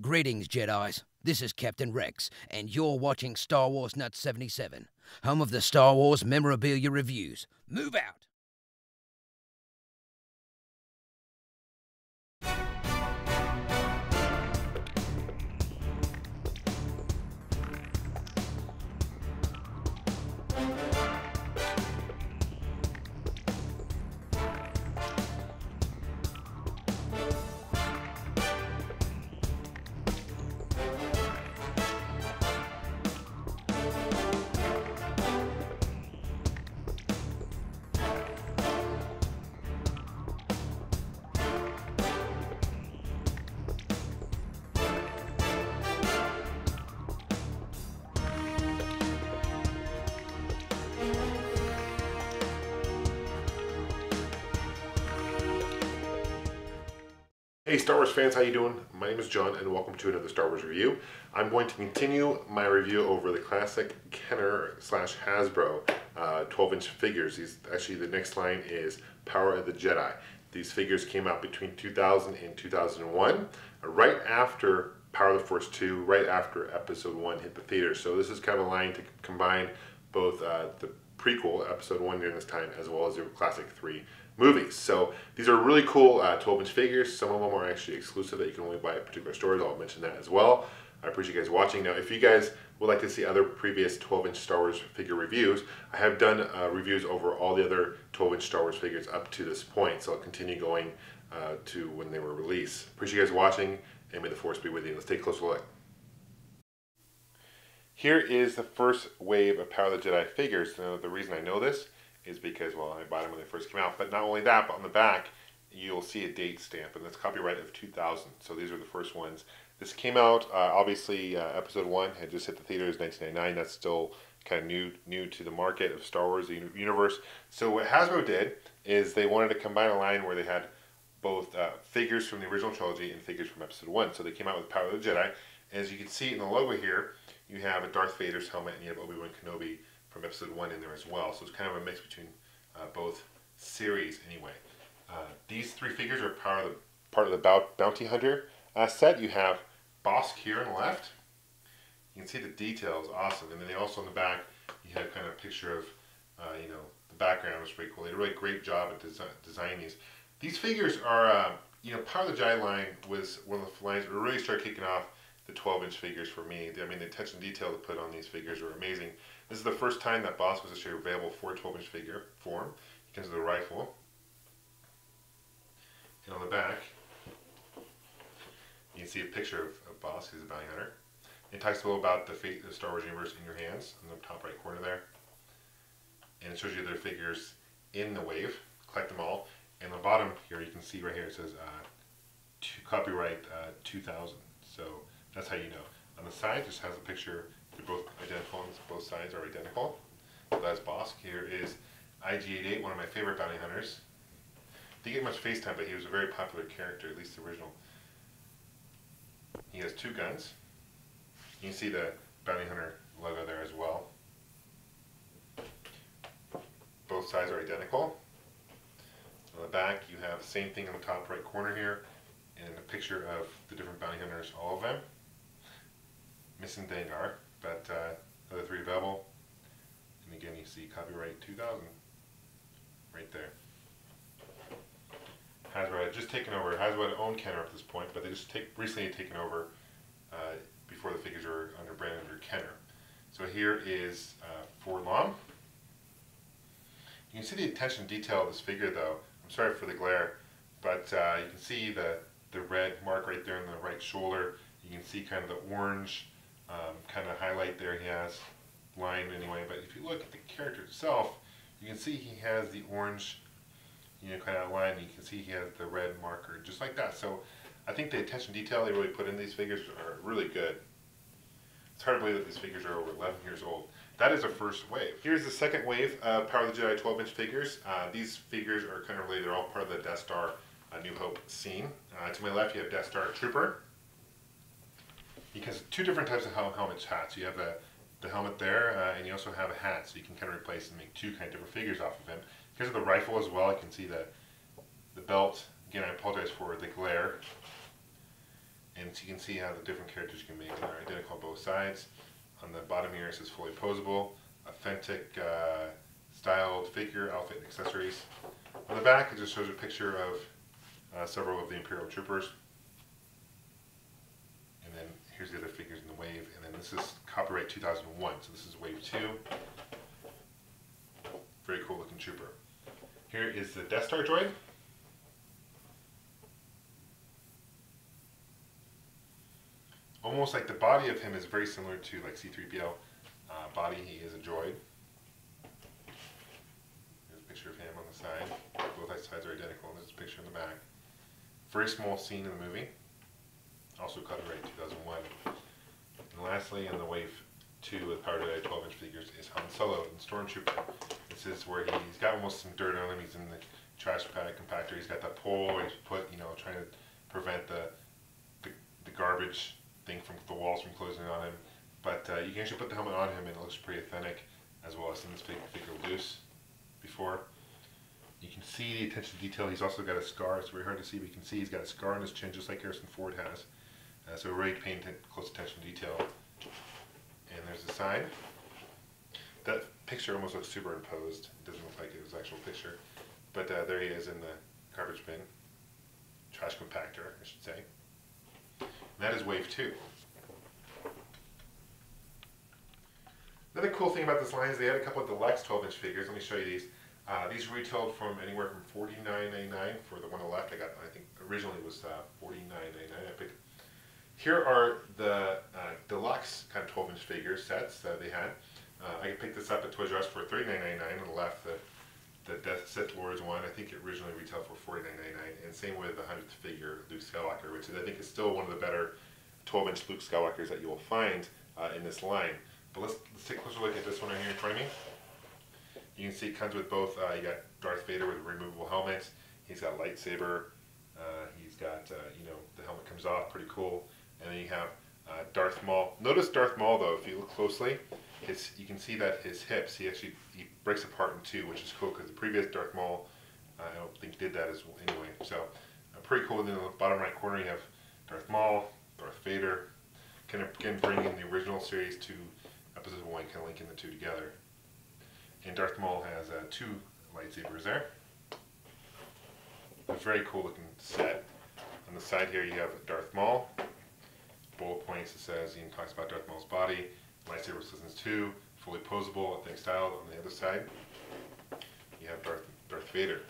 Greetings, Jedi's. This is Captain Rex, and you're watching Star Wars Nut 77, home of the Star Wars memorabilia reviews. Move out! Hey Star Wars fans, how you doing? My name is John and welcome to another Star Wars review. I'm going to continue my review over the classic Kenner slash Hasbro 12-inch uh, figures. These Actually, the next line is Power of the Jedi. These figures came out between 2000 and 2001, uh, right after Power of the Force 2, right after Episode 1 hit the theaters. So this is kind of a line to combine both uh, the prequel, Episode 1 during this time, as well as the classic 3 movies. So these are really cool 12-inch uh, figures. Some of them are actually exclusive that you can only buy at particular stores. I'll mention that as well. I appreciate you guys watching. Now, if you guys would like to see other previous 12-inch Star Wars figure reviews, I have done uh, reviews over all the other 12-inch Star Wars figures up to this point, so I'll continue going uh, to when they were released. Appreciate you guys watching, and may the Force be with you. Let's take a closer look. Here is the first wave of Power of the Jedi figures. Now, the reason I know this is because, well, I bought them when they first came out. But not only that, but on the back, you'll see a date stamp, and that's copyright of 2000. So these are the first ones. This came out, uh, obviously, uh, episode one had just hit the theaters in 1999. That's still kind of new new to the market of Star Wars universe. So what Hasbro did is they wanted to combine a line where they had both uh, figures from the original trilogy and figures from episode one. So they came out with Power of the Jedi. As you can see in the logo here, you have a Darth Vader's helmet and you have Obi-Wan Kenobi from episode one in there as well. So it's kind of a mix between uh, both series anyway. Uh, these three figures are part of the, part of the Bounty Hunter uh, set. You have Bossk here on the left. You can see the details, awesome. And then they also on the back, you have kind of a picture of, uh, you know, the background was pretty cool. They did a really great job at desi designing these. These figures are, uh, you know, part of the Jedi line was one of the lines that really started kicking off the 12 inch figures for me. I mean, the attention detail to put on these figures are amazing. This is the first time that Bossk was actually available for 12 inch figure form. It comes with a rifle. And on the back, you can see a picture of, of Bossk, who's a bounty hunter. It talks a little about the fate of the Star Wars universe in your hands, in the top right corner there. And it shows you their figures in the wave. Collect them all. And the bottom here, you can see right here, it says uh, copyright uh, 2000. So that's how you know. On the side, just has a picture. They're both identical. Both sides are identical. So that's Bossk. Here is IG-88, one of my favorite bounty hunters. Didn't get much face time, but he was a very popular character, at least the original. He has two guns. You can see the bounty hunter logo there as well. Both sides are identical. On the back, you have the same thing in the top right corner here, and a picture of the different bounty hunters, all of them missing Dengar, but uh, other three available. And again, you see copyright 2000 right there. Hasbro had just taken over. Hasbro had owned Kenner at this point, but they just take, recently had taken over uh, before the figures were under brand under Kenner. So here is uh, 4-LOM. You can see the attention to detail of this figure though. I'm sorry for the glare, but uh, you can see the, the red mark right there on the right shoulder. You can see kind of the orange um, kind of highlight there he has line anyway. But if you look at the character itself, you can see he has the orange, you know, kind of line. You can see he has the red marker, just like that. So I think the attention detail they really put in these figures are really good. It's hard to believe that these figures are over 11 years old. That is a first wave. Here's the second wave of Power of the Jedi 12-inch figures. Uh, these figures are kind of related. They're all part of the Death Star uh, New Hope scene. Uh, to my left, you have Death Star Trooper because two different types of helmets hats. You have a, the helmet there, uh, and you also have a hat, so you can kind of replace and make two kind of different figures off of him. Because of the rifle as well, I can see the the belt. Again, I apologize for the glare. And so you can see how the different characters you can make are identical on both sides. On the bottom here it says fully posable, authentic uh, styled figure, outfit, and accessories. On the back it just shows a picture of uh, several of the Imperial troopers. Here's the other figures in the wave. And then this is copyright 2001, so this is wave two. Very cool looking trooper. Here is the Death Star droid. Almost like the body of him is very similar to like C-3PO uh, body. He is a droid. There's a picture of him on the side. Both sides are identical. And there's a picture in the back. Very small scene in the movie. Also copyright 2001. And lastly, in the wave two with Power Jedi 12 inch figures is Han Solo and Stormtrooper. This is where he's got almost some dirt on him. He's in the trash compactor. He's got that pole he's put, you know, trying to prevent the, the, the garbage thing from the walls from closing on him. But uh, you can actually put the helmet on him and it looks pretty authentic, as well as in this figure loose before. You can see the attention to detail. He's also got a scar. It's very hard to see, but you can see he's got a scar on his chin, just like Harrison Ford has. Uh, so really paying close attention to detail. And there's the side. That picture almost looks superimposed. It doesn't look like it was actual picture. But uh, there he is in the garbage bin. Trash compactor, I should say. And that is wave two. Another cool thing about this line is they had a couple of deluxe 12 inch figures. Let me show you these. Uh, these retailed from anywhere from $49.99 for the one on the left. I got, I think originally was uh, $49.99. I picked. Here are the uh, deluxe kind of 12 inch figure sets that they had. Uh, I picked this up at Toys R Us for $39.99 on the left. The, the Death Sith Lords one, I think it originally retailed for $49.99. And same with the 100th figure Luke Skywalker, which is, I think is still one of the better 12 inch Luke Skywalkers that you will find uh, in this line. But let's, let's take a closer look at this one right here in front of me. You can see it comes with both, uh, you got Darth Vader with a removable helmet. He's got a lightsaber. Uh, he's got, uh, you know, the helmet comes off, pretty cool. And then you have uh, Darth Maul. Notice Darth Maul though, if you look closely, his, you can see that his hips, he actually he breaks apart in two, which is cool because the previous Darth Maul, I don't think did that as well anyway. So uh, pretty cool. And then in the bottom right corner you have Darth Maul, Darth Vader, kind of again bringing the original series to episode one, kind of linking the two together. And Darth Maul has uh, two lightsabers there. A very cool looking set. On the side here you have Darth Maul. Bullet points that says, he talks about Darth Maul's body. Lightsaber Seasons 2, fully posable, I think styled on the other side. You have Darth, Darth Vader.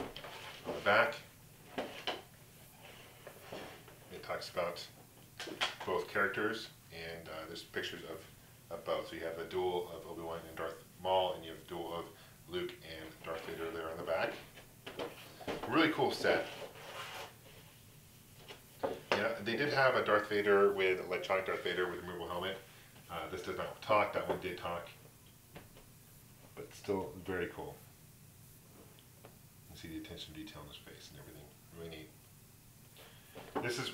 On the back, it talks about both characters, and uh, there's pictures of, of both. So you have a duel of Obi-Wan and Darth Maul, and you have a duel of Luke and Darth Vader there on the back. Really cool set. Yeah, they did have a Darth Vader with electronic Darth Vader with removable helmet. Uh, this does not talk. That one did talk, but still very cool. You see the attention to detail in his face and everything. Really neat. This is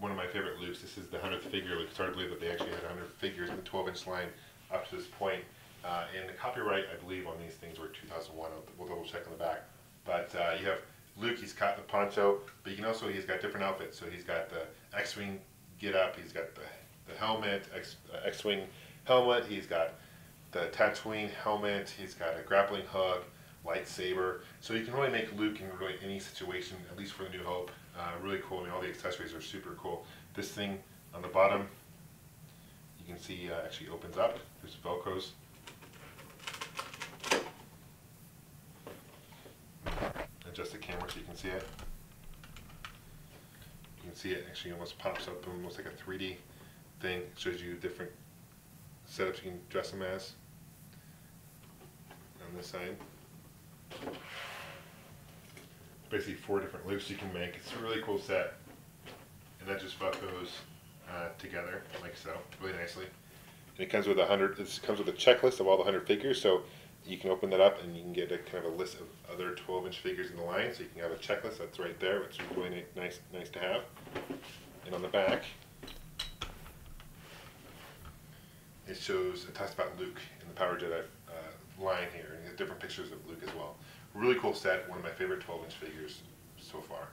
one of my favorite Lukes. This is the 100th figure. It's hard to believe that they actually had 100 figures in the 12-inch line up to this point. Uh, and the copyright, I believe, on these things were 2001. We'll double check on the back. But uh, you have Luke, he's got the poncho, but you can also, he's got different outfits. So he's got the X-Wing get up, he's got the, the helmet, X, uh, X-Wing helmet, he's got the Tatooine helmet, he's got a grappling hook, lightsaber. So you can really make Luke in really any situation, at least for the New Hope. Uh, really cool. I mean, all the accessories are super cool. This thing on the bottom, you can see uh, actually opens up. There's Velcros. Adjust the camera so you can see it. You can see it actually almost pops up almost like a 3D thing. It shows you different setups you can dress them as on this side. Basically four different Lukes you can make. It's a really cool set. And that just goes uh, together like so, really nicely. And it comes with a hundred. This comes with a checklist of all the hundred figures, so you can open that up and you can get a kind of a list of other 12-inch figures in the line. So you can have a checklist that's right there, which is really nice, nice to have. And on the back, it shows it talks about Luke in the Power Jedi uh, line here, and different pictures of Luke as well. Really cool set. One of my favorite 12-inch figures so far.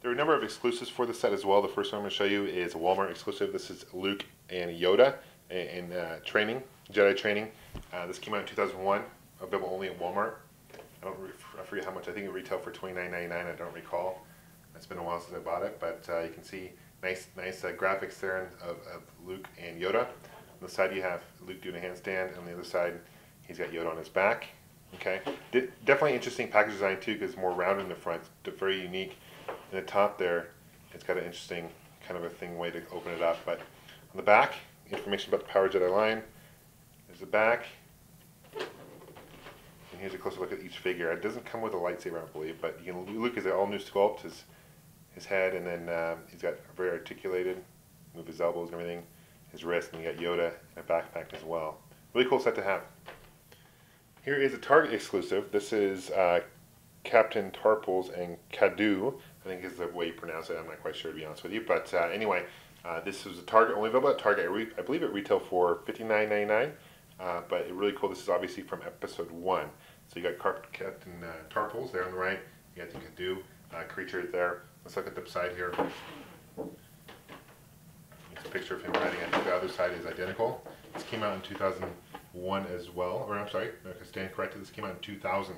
There are a number of exclusives for the set as well. The first one I'm going to show you is a Walmart exclusive. This is Luke and Yoda in uh, training, Jedi training. Uh, this came out in 2001, available only at Walmart. I don't I forget how much. I think it retailed for $29.99. I don't recall. It's been a while since I bought it, but uh, you can see nice nice uh, graphics there of, of Luke and Yoda. On the side you have Luke doing a handstand. And on the other side, he's got Yoda on his back. Okay, definitely interesting package design too, because it's more rounded in the front. Very unique. In the top there, it's got an interesting kind of a thing way to open it up. But on the back, information about the Power Jedi line. The back. And here's a closer look at each figure. It doesn't come with a lightsaber, I believe, but you can look at the all new sculpt, his his head, and then um, he's got very articulated, move his elbows and everything his wrist, and you got Yoda in a backpack as well. Really cool set to have. Here is a Target exclusive. This is uh, Captain Tarpals and Kaadu. I think is the way you pronounce it. I'm not quite sure to be honest with you. But uh, anyway, uh, this is a Target only available at Target. I, I believe it retailed for $59.99. Uh, but really cool. This is obviously from episode one. So you got Captain uh, there on the right. You got the Kaadu uh, creature there. Let's look at the side here It's a picture of him riding. I think the other side is identical. This came out in 2001 as well, or I'm sorry, I stand corrected. This came out in 2000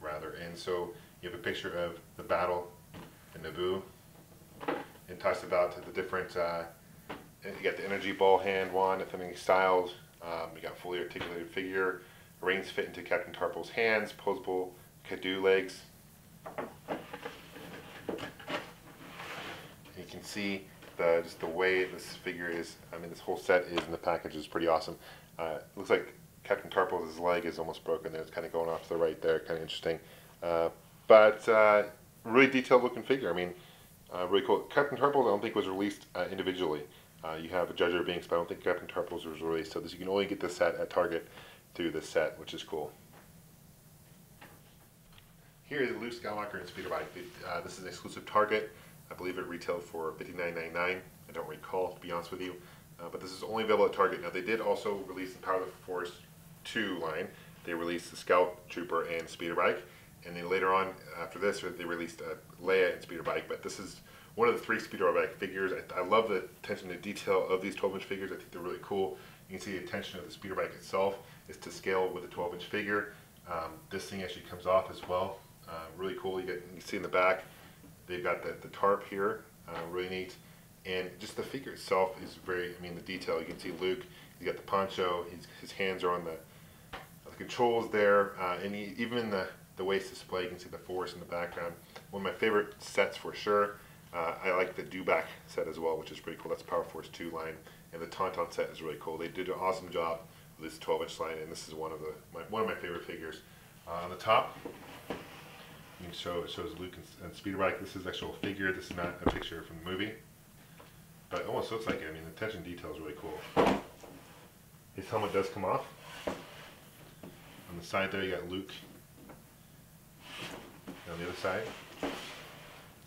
rather, and so you have a picture of the battle in Naboo. It talks about the different. Uh, you got the energy ball hand one, the theming styles. Um, you got fully articulated figure. Reins fit into Captain Tarpals' hands. Posable Kaadu legs. You can see the just the way this figure is. I mean, this whole set is in the package is pretty awesome. Uh, looks like Captain Tarpals' leg is almost broken there. It's kind of going off to the right there, kind of interesting. Uh, but uh, really detailed looking figure. I mean, uh, really cool. Captain Tarpals I don't think was released uh, individually. Uh, you have a Jar Jar Binks, but I don't think Captain Tarpals was released. So this you can only get this set at Target through this set, which is cool. Here is a Luke Skywalker and Speeder Bike. this is an exclusive Target. I believe it retailed for $59.99. I don't recall, to be honest with you. Uh, but this is only available at Target. Now, they did also release the Power of the Force 2 line. They released the Scout Trooper and Speeder Bike. And then later on, after this, they released uh, Leia and Speeder Bike. But this is one of the three Speeder Bike figures. I, I love the attention to detail of these 12-inch figures. I think they're really cool. You can see the attention of the Speeder Bike itself is to scale with a 12-inch figure. Um, this thing actually comes off as well. Uh, really cool. You, get, you can see in the back They've got the, the tarp here, uh, really neat. And just the figure itself is very, I mean, the detail. You can see Luke, he's got the poncho, he's, his hands are on the, the controls there. Uh, and he, even in the, the waist display, you can see the force in the background. One of my favorite sets for sure. Uh, I like the Dewback set as well, which is pretty cool. That's Power Force 2 line. And the Tauntaun set is really cool. They did an awesome job with this 12 inch line, and this is one of the my, one of my favorite figures. Uh, on the top, you show it shows Luke and, and Speeder Bike. This is actual figure. This is not a picture from the movie, but it almost looks like it. I mean, the attention detail is really cool. His helmet does come off. On the side there, you got Luke. on the other side,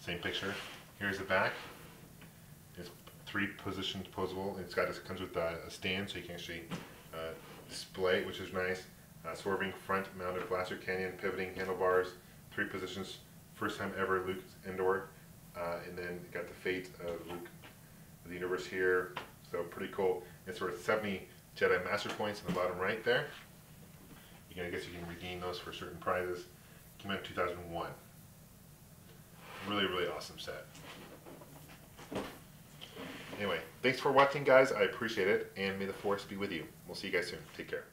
same picture. Here's the back. It's three positions posable. It's got it comes with a, a stand, so you can actually uh, display it, which is nice. Uh, swerving front mounted blaster cannon, pivoting handlebars, three positions. First time ever Luke Endor. Uh, and then got the fate of Luke the universe here. So pretty cool. It's worth 70 Jedi Master Points in the bottom right there. You can, I guess you can redeem those for certain prizes. Came out in 2001. Awesome set. Anyway, thanks for watching, guys. I appreciate it, and may the Force be with you. We'll see you guys soon. Take care.